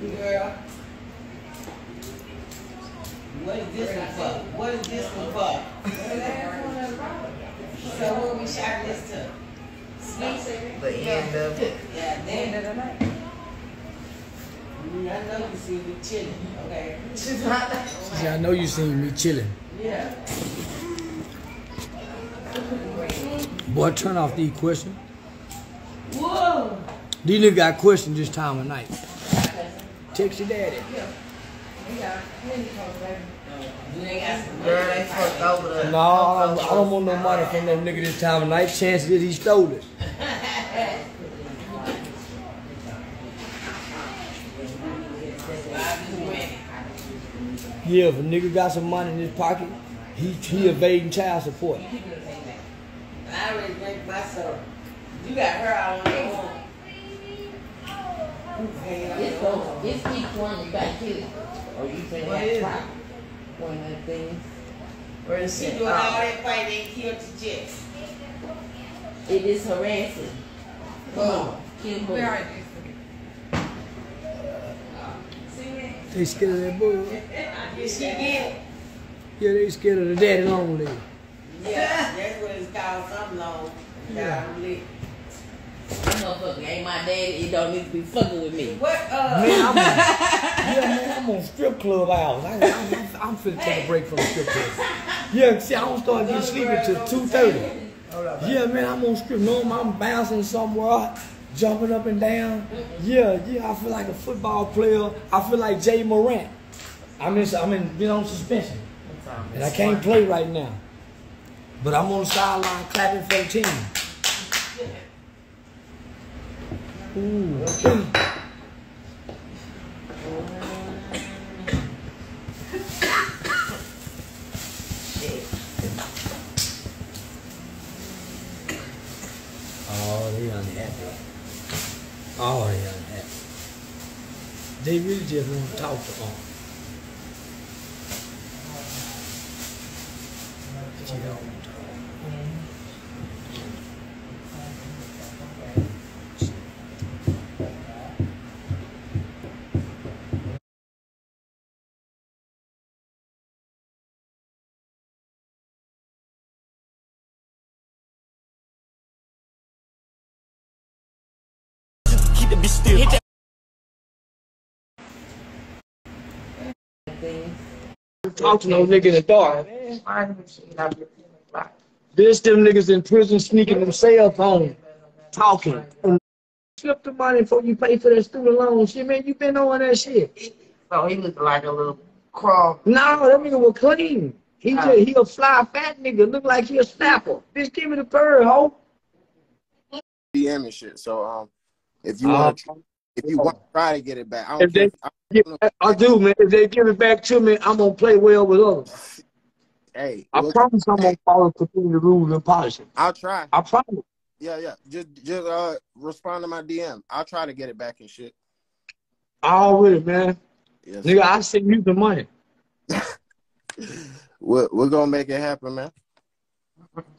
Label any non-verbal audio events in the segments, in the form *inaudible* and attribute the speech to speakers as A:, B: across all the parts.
A: Girl. What is this one for? What is this one for? So what we shot this to? Sleep?
B: The end of it.
A: Yeah, then. Mm, I know you see me chilling, okay? *laughs*
C: See, I know you seen me chilling.
A: Yeah.
C: Boy, turn off these questions.
A: Whoa!
C: These niggas got questions this time of night. Text your daddy. No, I don't, I don't want no money from no nigga this time of night. Chances is he stole it. Yeah, if a nigga got some money in his pocket, he he evading child support.
A: I already myself. You got her out on.
D: It's those, it's each oh, one you got killed. Or you finna
B: What
D: have
B: is it?
D: One of the things.
B: Where is
A: She
B: it?
A: doing all
B: Oh.
A: that fight and killed the jets.
D: It is harassing. Come on, kill boy.
A: See me?
C: They scared of that boy.
A: Did she get?
C: Yeah, they scared of the daddy long leg.
A: Yeah, that's what it's called, something long.
C: Yeah.
A: Down lit.
D: That motherfucker ain't my daddy. It don't need to be fucking with me.
A: What, uh?
C: Man, I'm on, *laughs* yeah, man, I'm on strip club hours. I, I'm, I'm finna take a break from the strip club. Yeah, see, I don't start getting sleepy till 2.30. Yeah, man, I'm on strip. No, I'm bouncing somewhere, jumping up and down. Yeah, yeah, I feel like a football player. I feel like Ja Morant. I'm in, I'm in, been on suspension. And I can't play right now. But I'm on the sideline clapping for the team. Ooh. Oh, they unhappy. Oh, they unhappy. They really just want to talk to them. She don't want to talk.
D: Things.
C: Talk to no nigga in the dark. This them niggas in prison sneaking them cell phone, talking. And slip the money before you pay for that student loan. Shit, man, you been on that shit.
B: So he looked like a little crawl.
C: No, that nigga was clean. He just he a fly fat nigga. Look like he a snapper. Bitch, give me the bird, hoe.
E: DM and shit. So um, if you want to, if you want to try to get it back, I don't
C: If they-.
E: I,
C: Yeah, I do, man. If they give it back to me, I'm gonna play well with others.
E: hey,
C: I
E: look,
C: promise I'm gonna follow continue the rules and policy.
E: I'll try.
C: I promise.
E: Yeah, yeah. Just just uh respond to my DM. I'll try to get it back and shit.
C: All with it, man.
E: Yes.
C: Nigga, I send you the money. *laughs*
E: We're, we're gonna make it happen, man.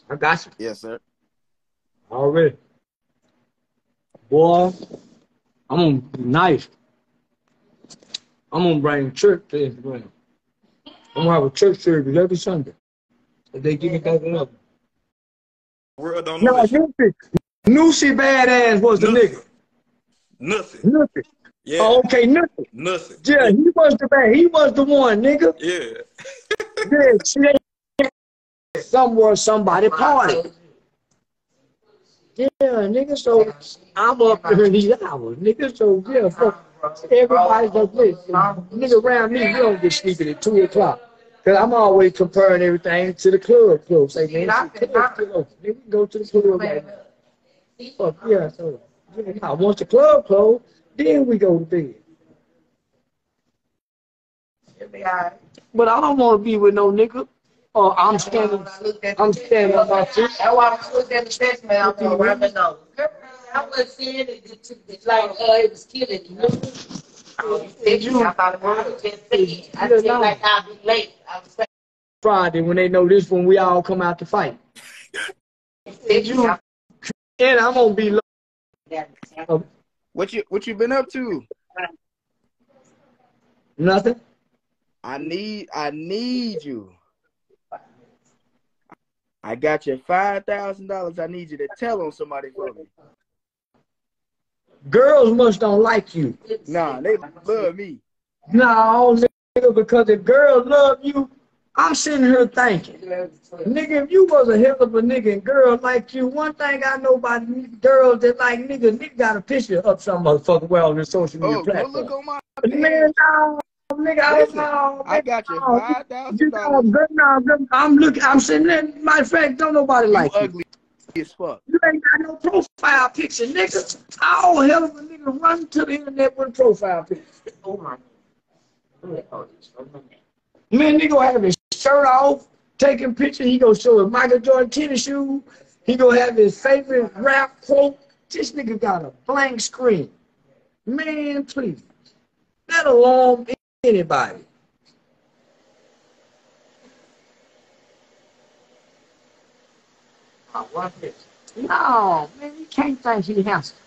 C: I got you.
E: Yes, sir.
C: Already. Boy, I'm gonna be nice. I'm gonna bring church to Instagram. I'm gonna have a church service every Sunday. If they give me back another.
F: World don't know
C: No,
F: that shit.
C: Nussy. Nussy badass was the nigga.
F: Nothing.
C: Nothing.
F: Yeah.
C: Oh, okay, nothing.
F: Nothing.
C: Yeah, he was the bad. He was the one, nigga.
F: Yeah. *laughs*
C: Yeah, somewhere somebody party. Yeah, nigga, so I'm up there *laughs* in these hours, nigga, so yeah, fuck. Everybody's like this. Nigga around me, you don't get sleeping at 2 o'clock. Cause I'm always comparing everything to the club close. Say, man, it's the club close. Nigga, go to the club. Man. Fuck, yeah, so, yeah, now, once the club closed, then we go to bed.
B: It'll be all right.
C: But I don't want to be with no nigga. Oh, I'm standing, I'm standing on my feet.
B: That's why I looked at the text man. I'm going around the nose.
D: I was saying it, it, it, like, uh, it was killing you.
B: I thought it was just saying.
D: I feel like I'll be late. I was saying,
C: Friday when they know this when we all come out to fight.
B: you.
C: And I'm gonna be low.
E: What you what you been up to?
C: Nothing.
E: I need I need you. I got you five thousand dollars. I need you to tell on somebody for me.
C: Girls must don't like you.
E: Nah, they love me.
C: No, nigga, because if girls love you, I'm sitting here thinking, nigga, if you was a hell of a nigga and girls like you, one thing I know about girls that like niggas, nigga got a picture up some motherfucking well on the social media
E: Oh,
C: platform.
E: look on my
C: Man, no, nigga, I was
E: Listen,
C: no, oh,
E: I got you
C: no,
E: five
C: You
E: thousand
C: know,
E: dollars.
C: girl, no, girl, I'm looking, I'm sitting there. Matter of fact, don't nobody
E: You
C: like you.
E: ugly as fuck.
C: You ain't got no profile picture, nigga. How hell of a nigga run to the internet with a profile picture?
B: Oh my. Oh, this one.
C: Man, nigga gonna have his shirt off, taking pictures. He gonna show his Michael Jordan tennis shoes. He gonna have his favorite rap quote. This nigga got a blank screen. Man, please. Let alone anybody.
B: Oh, watch this.
C: No, man, you can't think he handsome.